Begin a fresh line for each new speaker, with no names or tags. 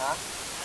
huh?